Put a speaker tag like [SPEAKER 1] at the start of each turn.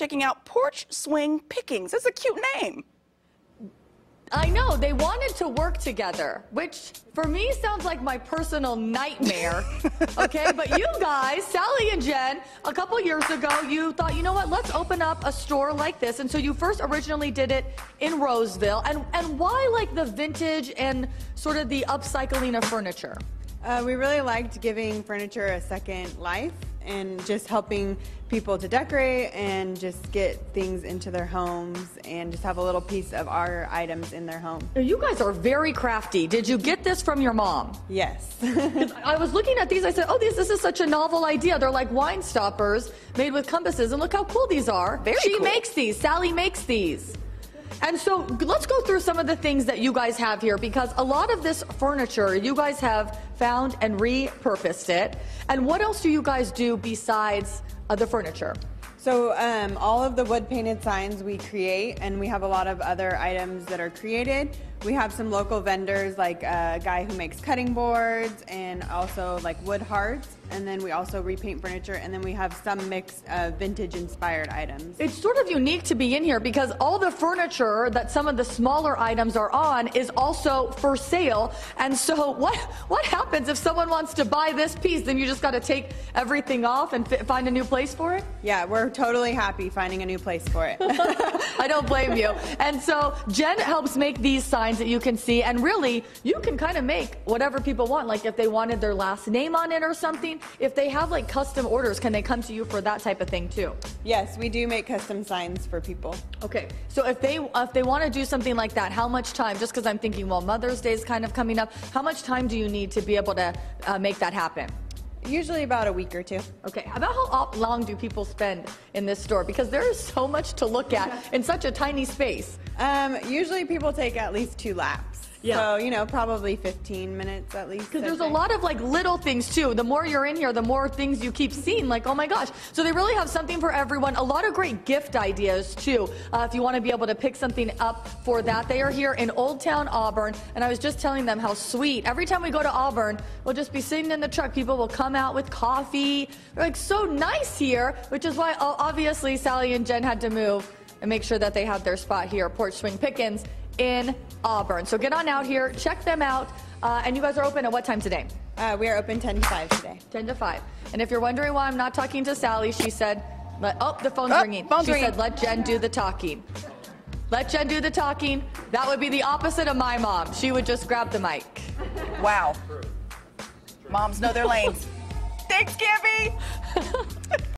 [SPEAKER 1] checking out Porch Swing Pickings. That's a cute name.
[SPEAKER 2] I know, they wanted to work together, which for me sounds like my personal nightmare. okay, but you guys, Sally and Jen, a couple years ago, you thought, you know what, let's open up a store like this. And so you first originally did it in Roseville. And, and why like the vintage and sort of the upcycling of furniture?
[SPEAKER 3] Uh, we really liked giving furniture a second life and just helping people to decorate and just get things into their homes and just have a little piece of our items in their home.
[SPEAKER 2] You guys are very crafty. Did you get this from your mom?
[SPEAKER 3] Yes.
[SPEAKER 2] I was looking at these. I said, "Oh, this this is such a novel idea. They're like wine stoppers made with compasses, and look how cool these are."
[SPEAKER 1] Very
[SPEAKER 2] she
[SPEAKER 1] cool.
[SPEAKER 2] makes these. Sally makes these. And so let's go through some of the things that you guys have here because a lot of this furniture you guys have found and repurposed it. And what else do you guys do besides uh, the furniture?
[SPEAKER 3] So um, all of the wood painted signs we create, and we have a lot of other items that are created. We have some local vendors, like a guy who makes cutting boards, and also like wood hearts. And then we also repaint furniture, and then we have some mixed uh, vintage inspired items.
[SPEAKER 2] It's sort of unique to be in here because all the furniture that some of the smaller items are on is also for sale. And so what what happens if someone wants to buy this piece? Then you just got to take everything off and fi- find a new place for it?
[SPEAKER 3] Yeah, we're totally happy finding a new place for it.
[SPEAKER 2] I don't blame you. And so Jen helps make these signs that you can see and really you can kind of make whatever people want like if they wanted their last name on it or something. If they have like custom orders, can they come to you for that type of thing too?
[SPEAKER 3] yes, we do make custom signs for people.
[SPEAKER 2] Okay, so if they if they want to do something like that, how much time? Just because I'm thinking, well, Mother's Day is kind of coming up. How much time do you need to be able to uh, make that happen?
[SPEAKER 3] Usually about a week or two.
[SPEAKER 2] Okay, about how long do people spend in this store? Because there is so much to look at in such a tiny space.
[SPEAKER 3] Um, usually people take at least two laps.
[SPEAKER 2] Yeah.
[SPEAKER 3] So, you know, probably 15 minutes at least.
[SPEAKER 2] Because there's a lot of like little things too. The more you're in here, the more things you keep seeing. Like, oh my gosh. So they really have something for everyone. A lot of great gift ideas too. Uh, if you want to be able to pick something up for that, they are here in Old Town Auburn. And I was just telling them how sweet. Every time we go to Auburn, we'll just be sitting in the truck. People will come out with coffee. They're like so nice here, which is why obviously Sally and Jen had to move and make sure that they have their spot here, Porch Swing Pickings in Auburn. So get on out here, check them out. Uh, and you guys are open at what time today?
[SPEAKER 3] Uh, we are open 10 to 5 today.
[SPEAKER 2] 10 to 5. And if you're wondering why I'm not talking to Sally, she said, let, oh, the phone's
[SPEAKER 1] Oh,
[SPEAKER 2] ringing.
[SPEAKER 1] phone's
[SPEAKER 2] she
[SPEAKER 1] ringing.
[SPEAKER 2] said, let Jen do the talking. Let Jen do the talking. That would be the opposite of my mom. She would just grab the mic.
[SPEAKER 1] Wow. Moms know their lanes. Thanks, Cambi.